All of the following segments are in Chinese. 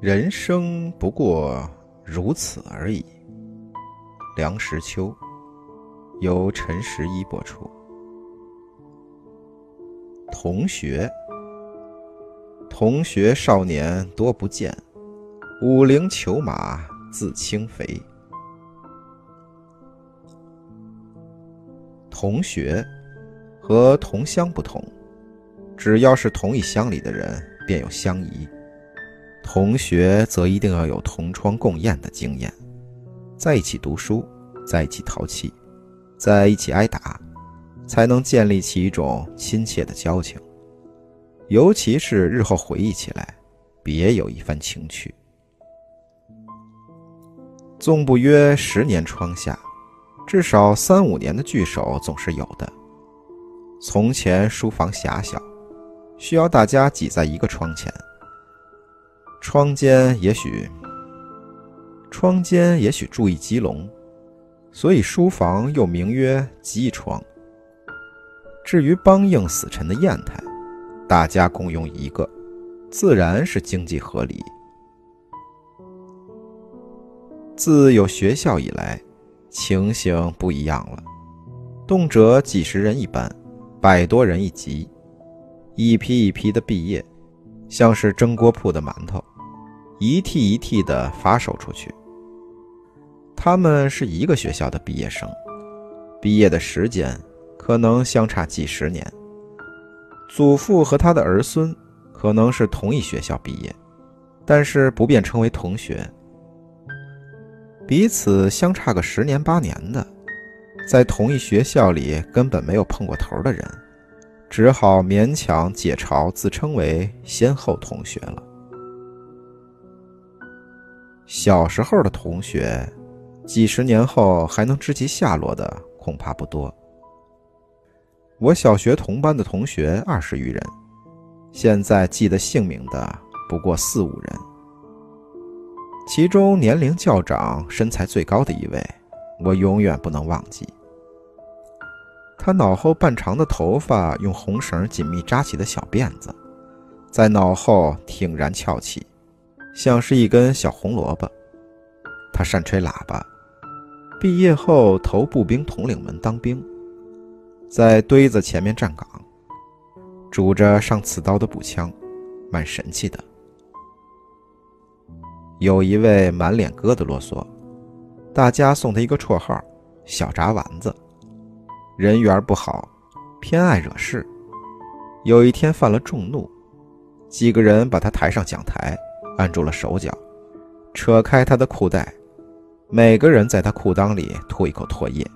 人生不过如此而已。梁实秋，由陈十一播出。同学，同学少年多不见，五陵裘马自轻肥。同学和同乡不同，只要是同一乡里的人，便有乡谊。同学则一定要有同窗共宴的经验，在一起读书，在一起淘气，在一起挨打，才能建立起一种亲切的交情。尤其是日后回忆起来，别有一番情趣。纵不约十年窗下，至少三五年的聚首总是有的。从前书房狭小，需要大家挤在一个窗前。窗间也许，窗间也许住一鸡笼，所以书房又名曰鸡窗。至于帮硬死沉的砚台，大家共用一个，自然是经济合理。自有学校以来，情形不一样了，动辄几十人一班，百多人一级，一批一批的毕业。像是蒸锅铺的馒头，一屉一屉的发售出去。他们是一个学校的毕业生，毕业的时间可能相差几十年。祖父和他的儿孙可能是同一学校毕业，但是不便称为同学。彼此相差个十年八年的，在同一学校里根本没有碰过头的人。只好勉强解嘲，自称为先后同学了。小时候的同学，几十年后还能知其下落的恐怕不多。我小学同班的同学二十余人，现在记得姓名的不过四五人。其中年龄较长、身材最高的一位，我永远不能忘记。他脑后半长的头发用红绳紧密扎起的小辫子，在脑后挺然翘起，像是一根小红萝卜。他善吹喇叭，毕业后投步兵统领门当兵，在堆子前面站岗，拄着上刺刀的步枪，蛮神气的。有一位满脸疙瘩啰嗦，大家送他一个绰号“小炸丸子”。人缘不好，偏爱惹事。有一天犯了众怒，几个人把他抬上讲台，按住了手脚，扯开他的裤带，每个人在他裤裆里吐一口唾液。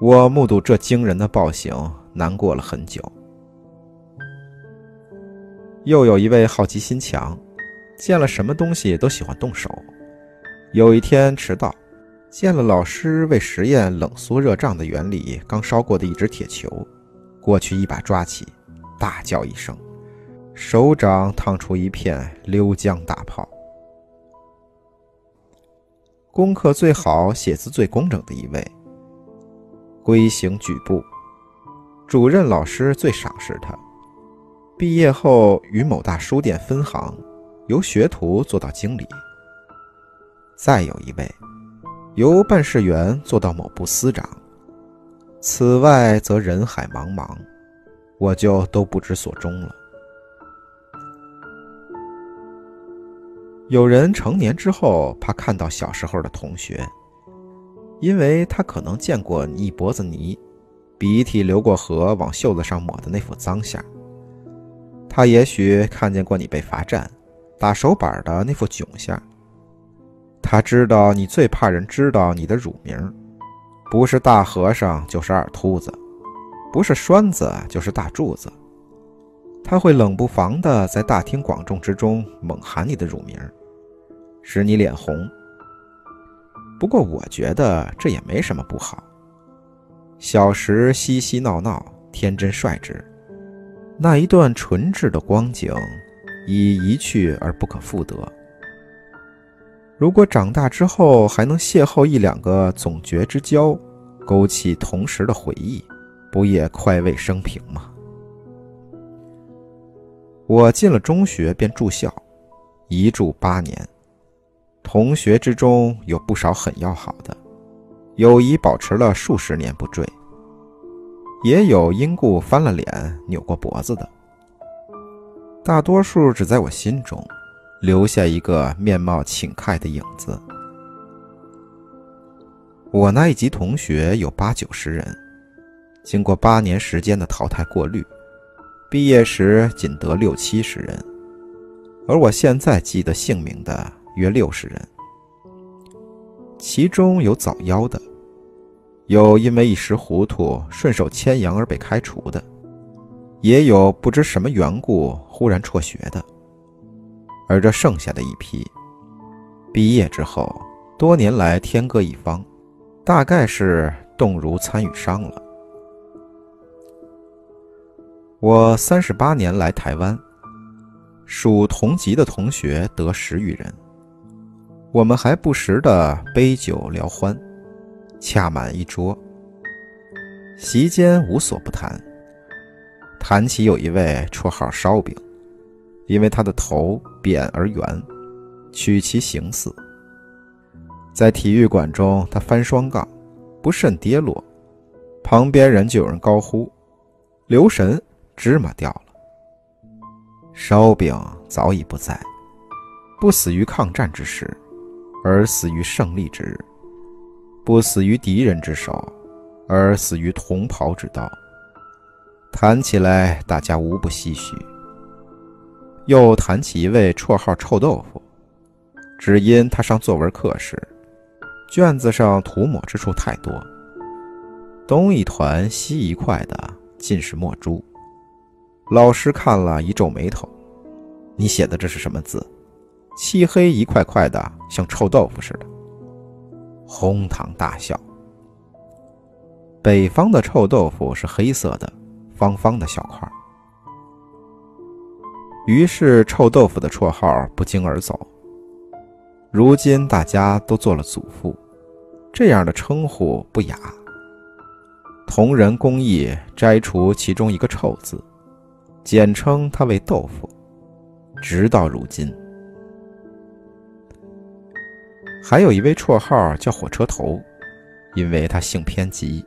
我目睹这惊人的暴行，难过了很久。又有一位好奇心强，见了什么东西都喜欢动手。有一天迟到。见了老师为实验冷缩热胀的原理刚烧过的一只铁球，过去一把抓起，大叫一声，手掌烫出一片溜浆大泡。功课最好、写字最工整的一位，规行矩步，主任老师最赏识他。毕业后与某大书店分行，由学徒做到经理。再有一位。由办事员做到某部司长，此外则人海茫茫，我就都不知所终了。有人成年之后怕看到小时候的同学，因为他可能见过你一脖子泥，鼻涕流过河往袖子上抹的那副脏相；他也许看见过你被罚站、打手板的那副窘相。他知道你最怕人知道你的乳名，不是大和尚就是二秃子，不是栓子就是大柱子。他会冷不防地在大庭广众之中猛喊你的乳名，使你脸红。不过我觉得这也没什么不好。小时嬉嬉闹闹，天真率直，那一段纯挚的光景，已一去而不可复得。如果长大之后还能邂逅一两个总觉之交，勾起同时的回忆，不也快慰生平吗？我进了中学便住校，一住八年。同学之中有不少很要好的，友谊保持了数十年不坠；也有因故翻了脸、扭过脖子的。大多数只在我心中留下一个面貌请慨的影子。我那一级同学有八九十人，经过八年时间的淘汰过滤，毕业时仅得六七十人，而我现在记得姓名的约六十人，其中有早夭的，有因为一时糊涂顺手牵羊而被开除的，也有不知什么缘故忽然辍学的，而这剩下的一批，毕业之后多年来天各一方。大概是动如参与商了。我三十八年来台湾，属同级的同学得十余人，我们还不时的杯酒聊欢，恰满一桌。席间无所不谈，谈起有一位绰号烧饼，因为他的头扁而圆，取其形似。在体育馆中，他翻双杠，不慎跌落，旁边人就有人高呼：“留神，芝麻掉了。”烧饼早已不在，不死于抗战之时，而死于胜利之日；不死于敌人之手，而死于同袍之刀。谈起来，大家无不唏嘘。又谈起一位绰号“臭豆腐”，只因他上作文课时。卷子上涂抹之处太多，东一团西一块的，尽是墨珠。老师看了一皱眉头：“你写的这是什么字？漆黑一块块的，像臭豆腐似的。”哄堂大笑。北方的臭豆腐是黑色的，方方的小块。于是臭豆腐的绰号不胫而走。如今大家都做了祖父。这样的称呼不雅。同仁公议摘除其中一个“臭”字，简称他为豆腐，直到如今。还有一位绰号叫“火车头”，因为他性偏激，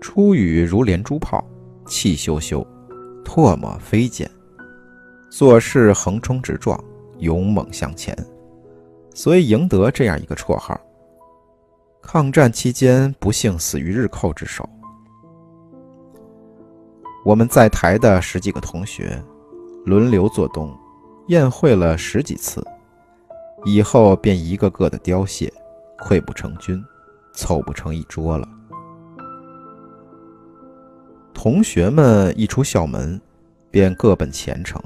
出语如连珠炮，气咻咻，唾沫飞溅，做事横冲直撞，勇猛向前，所以赢得这样一个绰号。抗战期间，不幸死于日寇之手。我们在台的十几个同学，轮流做东，宴会了十几次，以后便一个个的凋谢，溃不成军，凑不成一桌了。同学们一出校门，便各奔前程，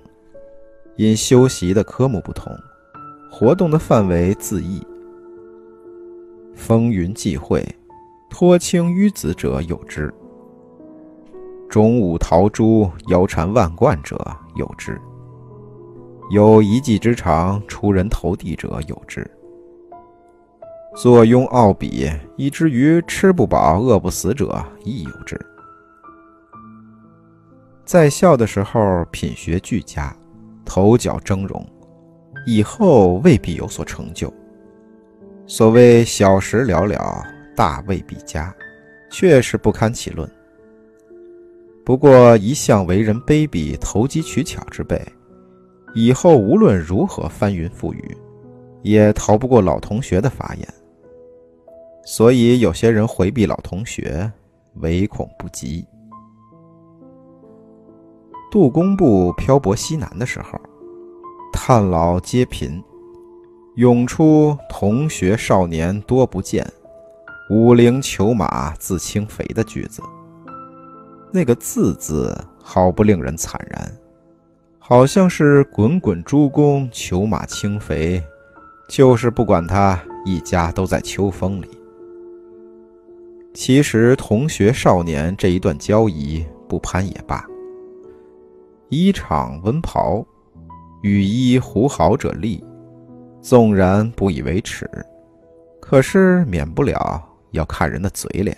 因修习的科目不同，活动的范围自异。风云际会，脱青淤紫者有之；中午陶朱，腰缠万贯者有之；有一技之长，出人头地者有之；坐拥傲笔，以至于吃不饱饿不死者亦有之。在校的时候品学俱佳，头角峥嵘，以后未必有所成就。所谓小时了了，大未必佳，确实不堪其论。不过一向为人卑鄙、投机取巧之辈，以后无论如何翻云覆雨，也逃不过老同学的法眼。所以有些人回避老同学，唯恐不及。杜工部漂泊西南的时候，叹老皆贫。涌出同学少年多不见，五陵裘马自轻肥的句子。那个“字”字好不令人惨然，好像是滚滚诸公裘马轻肥，就是不管他一家都在秋风里。其实同学少年这一段交谊不攀也罢。衣裳温袍，羽衣狐毫者立。纵然不以为耻，可是免不了要看人的嘴脸。